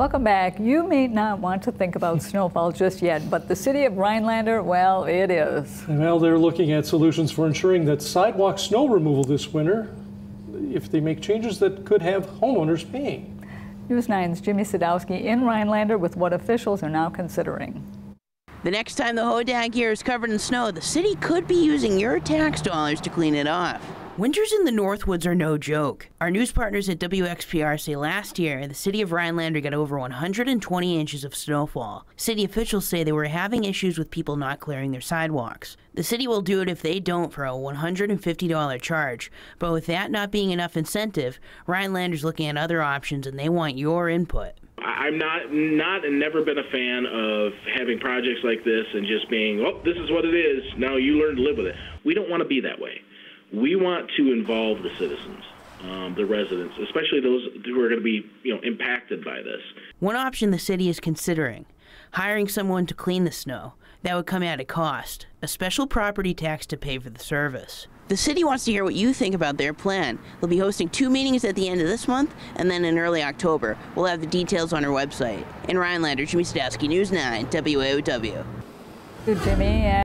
Welcome back. You may not want to think about snowfall just yet, but the city of Rhinelander, well, it is. Well, they're looking at solutions for ensuring that sidewalk snow removal this winter, if they make changes that could have homeowners paying. News 9's Jimmy Sadowski in Rhinelander with what officials are now considering. The next time the Hodag here is covered in snow, the city could be using your tax dollars to clean it off. Winters in the Northwoods are no joke. Our news partners at WXPR say last year the city of Rhinelander got over 120 inches of snowfall. City officials say they were having issues with people not clearing their sidewalks. The city will do it if they don't for a $150 charge, but with that not being enough incentive, Rhinelander's looking at other options and they want your input. I'm not not and never been a fan of having projects like this and just being, oh, this is what it is. Now you learn to live with it. We don't want to be that way. We want to involve the citizens, um, the residents, especially those who are going to be, you know, impacted by this. One option the city is considering hiring someone to clean the snow. That would come at a cost, a special property tax to pay for the service. The city wants to hear what you think about their plan. They'll be hosting two meetings at the end of this month and then in early October. We'll have the details on our website. In Rhinelander, Jimmy Sadowski, News 9, WAOW. Jimmy.